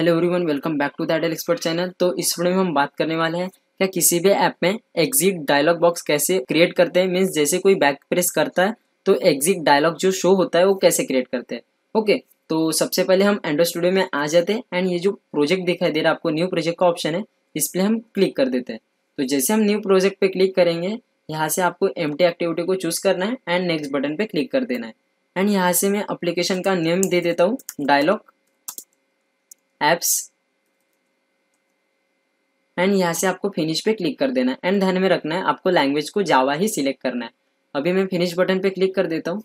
Hello everyone welcome back to the idol expert channel तो इस video में हम बात करने वाले हैं क्या किसी भी ऐप में एग्जिट डायलॉग बॉक्स कैसे क्रिएट करते हैं? मीन्स जैसे कोई बैक प्रेस करता है तो एग्जिट डायलॉग जो शो होता है, वो कैसे क्रिएट करते हैं? ओके तो सबसे पहले हम एंड्रॉइड स्टूडियो में आ जाते हैं एंड ये जो प्रोजेक्ट दिखाई दे रहा है, आपको न्यू प्रोजेक्ट का ऑप्शन है इस पर हम क्लिक कर देते हैं। तो जैसे हम न्यू प्रोजेक्ट पे क्लिक करेंगे, यहाँ से आपको एम एक्टिविटी को चूज़ करना है एंड नेक्स्ट बटन पे क्लिक कर देना है। एंड यहाँ से मैं अप्लीकेशन का नेम दे देता हूँ डायलॉग एप्स एंड यहाँ से आपको फिनिश पे क्लिक कर देना है। एंड ध्यान में रखना है, आपको लैंग्वेज को जावा ही सिलेक्ट करना है। अभी मैं फिनिश बटन पे क्लिक कर देता हूँ।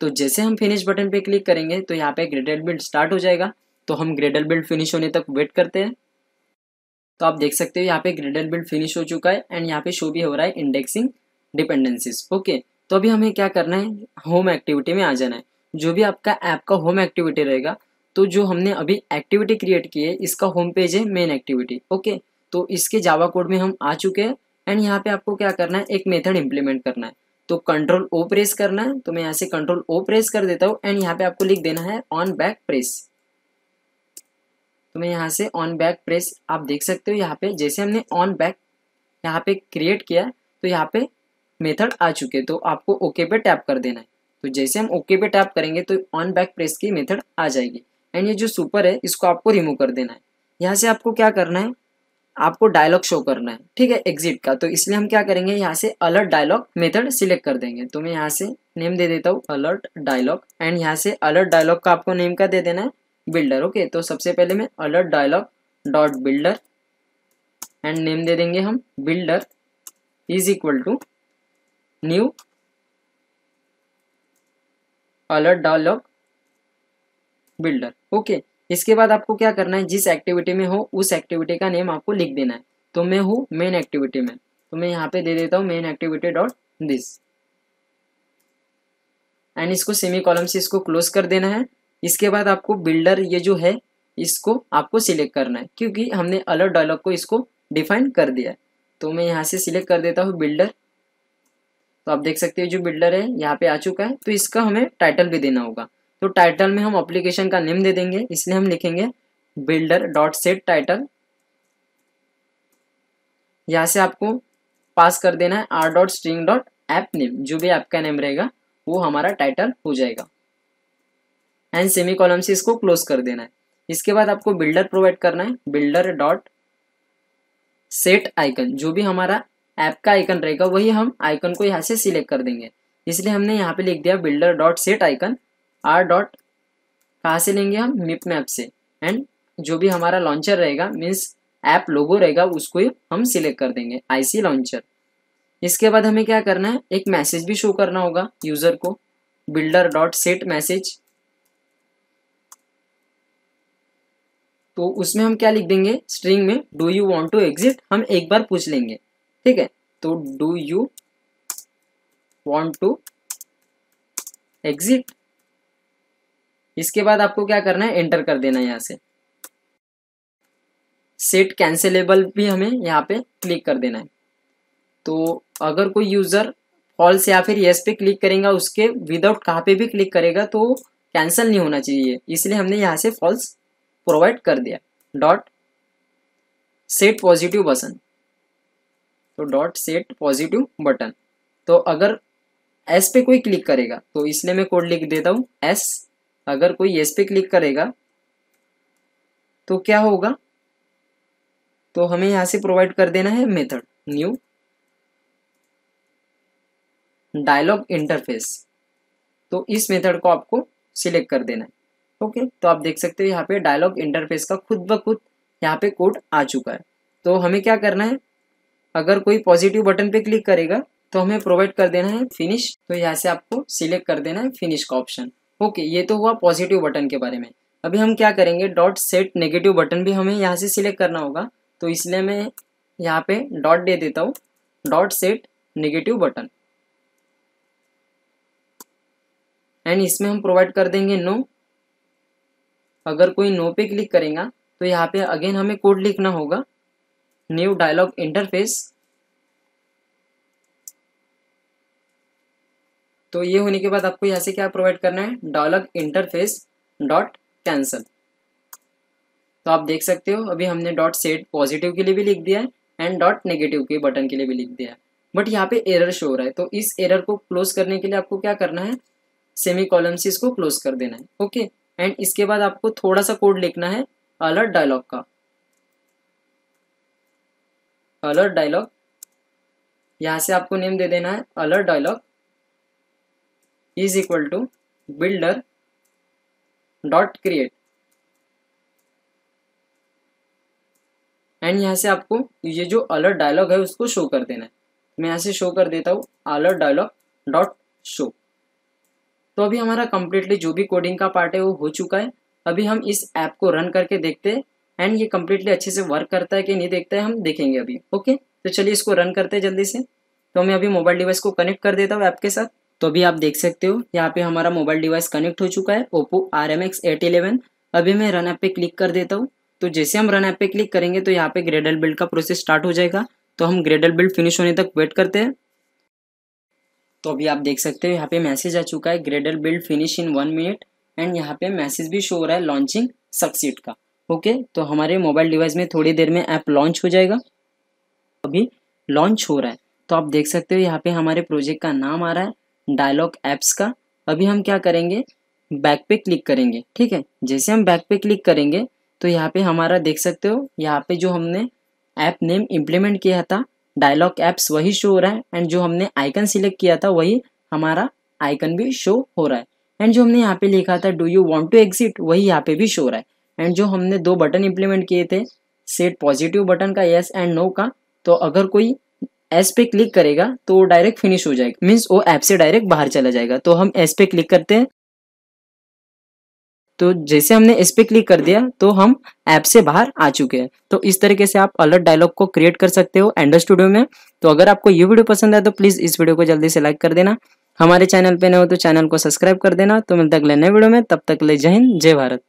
तो जैसे हम फिनिश बटन पे क्लिक करेंगे तो यहाँ पे ग्रेडल बिल्ड स्टार्ट हो जाएगा। तो हम ग्रेडल बिल्ड फिनिश होने तक वेट करते हैं। तो आप देख सकते हो, यहाँ पे ग्रेडल बिल्ड फिनिश हो चुका है एंड यहाँ पे शो भी हो रहा है इंडेक्सिंग डिपेंडेंसीज ओके तो अभी हमें क्या करना है? होम एक्टिविटी में आ जाना है। जो भी आपका ऐप का होम एक्टिविटी रहेगा तो जो हमने अभी एक्टिविटी क्रिएट की है, इसका होम पेज है मेन एक्टिविटी ओके तो इसके जावा कोड में हम आ चुके हैं एंड यहाँ पे आपको क्या करना है, एक मेथड इंप्लीमेंट करना है। तो कंट्रोल ओ प्रेस करना है तो मैं यहाँ से कंट्रोल ओ प्रेस कर देता हूँ एंड यहाँ पे आपको लिख देना है ऑन बैक प्रेस तो मैं यहाँ से ऑन बैक प्रेस आप देख सकते हो यहाँ पे, जैसे हमने ऑन बैक यहाँ पे क्रिएट किया तो यहाँ पे मेथड आ चुके तो आपको ओके पे टैप कर देना है। तो जैसे हम ओके पे टैप करेंगे तो ऑन बैक प्रेस की मेथड आ जाएगी। एंड ये जो सुपर है, इसको आपको रिमूव कर देना है। यहाँ से आपको क्या करना है? आपको डायलॉग शो करना है, ठीक है? एग्जिट का। तो इसलिए हम क्या करेंगे? यहाँ से अलर्ट डायलॉग मेथड सिलेक्ट कर देंगे। तो मैं यहाँ से नेम दे देता हूँ अलर्ट डायलॉग एंड यहाँ से अलर्ट डायलॉग का आपको नेम का दे देना है? बिल्डर ओके तो सबसे पहले मैं alert dialog dot builder and name दे देंगे हम builder is equal to new alert dialog builder. Okay, इसके बाद आपको क्या करना है? जिस एक्टिविटी में हो, उस एक्टिविटी का नेम आपको लिख देना है। तो मैं हूँ मेन एक्टिविटी में। तो मैं यहाँ पे दे देता हूँ main activity dot this and इसको सेमी कॉलम से इसको क्लोज कर देना है। इसके बाद आपको बिल्डर ये जो है, इसको आपको सिलेक्ट करना है। क्योंकि हमने अलर्ट डायलॉग को इसको डिफाइन कर दिया है। तो मैं यहाँ से सिलेक्ट कर देता हूँ बिल्डर तो आप देख सकते हो जो बिल्डर है, यहाँ पे आ चुका है। तो इसका हमें टाइटल भी देना होगा। तो टाइटल में हम अप्लीकेशन का नेम दे देंगे, इसलिए हम लिखेंगे बिल्डर डॉट सेट टाइटल यहाँ से आपको पास कर देना है R dot string dot app name जो भी ऐप का नेम रहेगा, वो हमारा टाइटल हो जाएगा। एंड सेमी कॉलम से इसको क्लोज कर देना है। इसके बाद आपको बिल्डर प्रोवाइड करना है बिल्डर डॉट सेट आइकन जो भी हमारा ऐप का आइकन रहेगा, वही हम आइकन को यहाँ से सिलेक्ट कर देंगे। इसलिए हमने यहाँ पे लिख दिया builder dot set icon R dot कहाँ से लेंगे हम? मिप मैप से। एंड जो भी हमारा लॉन्चर रहेगा मीन्स ऐप लोगो रहेगा, उसको ही हम सिलेक्ट कर देंगे आईसी लॉन्चर इसके बाद हमें क्या करना है? एक मैसेज भी शो करना होगा यूज़र को। बिल्डर डॉट सेट मैसेज तो उसमें हम क्या लिख देंगे? स्ट्रिंग में do you want to exit हम एक बार पूछ लेंगे। ठीक है? तो do you want to exit इसके बाद आपको क्या करना है? एंटर कर देना है यहाँ से। सेट कैंसिलेबल भी हमें यहाँ पे क्लिक कर देना है। तो अगर कोई यूज़र फॉल्स या फिर येस पे क्लिक करेगा, उसके विदाउट कहाँ पे भी क्लिक करेगा तो कैंसिल नहीं होना चाहिए। इसलिए हमने यहाँ से फॉल्स प्रोवाइड कर दिया। डॉट सेट पॉजिटिव बटन तो डॉट सेट पॉजिटिव बटन तो अगर एस पे कोई क्लिक करेगा तो इसलिए मैं कोड लिख देता हूँ एस अगर कोई एस पे क्लिक करेगा तो क्या होगा? तो हमें यहाँ से प्रोवाइड कर देना है मेथड न्यू डायलॉग इंटरफेस तो इस मेथड को आपको सिलेक्ट कर देना है। ओके तो आप देख सकते हो यहाँ पे डायलॉग इंटरफेस का खुद ब खुद यहाँ पे कोड आ चुका है। तो हमें क्या करना है? अगर कोई पॉजिटिव बटन पे क्लिक करेगा तो हमें प्रोवाइड कर देना है फिनिश तो यहाँ से आपको सिलेक्ट कर देना है फिनिश का ऑप्शन ओके, ये तो हुआ पॉजिटिव बटन के बारे में। अभी हम क्या करेंगे डॉट सेट नेगेटिव बटन भी हमें यहाँ से सिलेक्ट करना होगा। तो इसलिए मैं यहाँ पे डॉट दे देता हूँ। Dot set negative button and इसमें हम प्रोवाइड कर देंगे नो अगर कोई नो पे क्लिक करेगा तो यहाँ पे अगेन हमें कोड लिखना होगा। न्यू डायलॉग इंटरफेस तो ये होने के बाद आपको यहाँ से क्या प्रोवाइड करना है? Dollar interface dot cancel. तो आप देख सकते हो, अभी हमने डॉट सेट पॉजिटिव के लिए भी लिख दिया है एंड डॉट नेगेटिव के बटन के लिए भी लिख दिया है। बट यहाँ पे एरर शो हो रहा है तो इस एरर को क्लोज करने के लिए आपको क्या करना है? सेमी कॉलम से इसको क्लोज कर देना है, ओके? एंड इसके बाद आपको थोड़ा सा कोड लिखना है अलर्ट डायलॉग का। Alert dialog. यहाँ से आपको नेम दे देना है alert dialog. Is equal to builder dot create and यहाँ से आपको ये जो अलर्ट डायलॉग है, उसको शो कर देना है। मैं यहाँ से शो कर देता हूँ अलर्ट डायलॉग डॉट शो तो अभी हमारा कम्प्लीटली जो भी कोडिंग का पार्ट है, वो हो चुका है। अभी हम इस ऐप को रन करके देखते हैं। एंड ये कम्प्लीटली अच्छे से वर्क करता है कि नहीं देखता है, हम देखेंगे अभी ओके तो चलिए इसको रन करते हैं जल्दी से। तो मैं अभी मोबाइल डिवाइस को कनेक्ट कर देता हूँ ऐप के साथ। तो अभी आप देख सकते हो, यहाँ पे हमारा मोबाइल डिवाइस कनेक्ट हो चुका है Oppo R M X eight eleven अभी मैं रन ऐप पे क्लिक कर देता हूँ। तो जैसे हम रन ऐप पे क्लिक करेंगे तो यहाँ पे ग्रेडल बिल्ड का प्रोसेस स्टार्ट हो जाएगा। तो हम ग्रेडल बिल्ड फिनिश होने तक वेट करते हैं। तो अभी आप देख सकते हो, यहाँ पे मैसेज आ चुका है Gradle build finish in one minute and यहाँ पे मैसेज भी शो हो रहा है लॉन्चिंग सक्सीड का। ओके तो हमारे मोबाइल डिवाइस में थोड़ी देर में ऐप लॉन्च हो जाएगा। अभी लॉन्च हो रहा है। तो आप देख सकते हो, यहाँ पे हमारे प्रोजेक्ट का नाम आ रहा है। डायलॉग एप्स का, अभी हम क्या करेंगे? बैक पे क्लिक करेंगे, ठीक है? जैसे हम बैक पे क्लिक करेंगे तो यहाँ पे हमारा देख सकते हो, यहाँ पे जो हमने ऐप नेम इम्प्लीमेंट किया था डायलॉग एप्स वही शो हो रहा है एंड जो हमने आइकन सिलेक्ट किया था, वही हमारा आइकन भी शो हो रहा है। एंड जो हमने यहाँ पे लिखा था do you want to exit वही यहाँ पे भी शो हो रहा है। एंड जो हमने दो बटन इम्प्लीमेंट किए थे सेट पॉजिटिव बटन का यस एंड नो का तो अगर कोई एस पे क्लिक करेगा तो वो डायरेक्ट फिनिश हो जाएगा। मीन्स वो ऐप से डायरेक्ट बाहर चला जाएगा। तो हम एस पे क्लिक करते हैं। तो जैसे हमने इस पे क्लिक कर दिया तो हम ऐप से बाहर आ चुके हैं। तो इस तरीके से आप अलर्ट डायलॉग को क्रिएट कर सकते हो एंडर स्टूडियो में। तो अगर आपको ये वीडियो पसंद आए तो प्लीज़ इस वीडियो को जल्दी से लाइक कर देना। हमारे चैनल पे न हो तो चैनल को सब्सक्राइब कर देना। तो मिलता अगले नए वीडियो में। तब तक ले जय हिंद, जय भारत।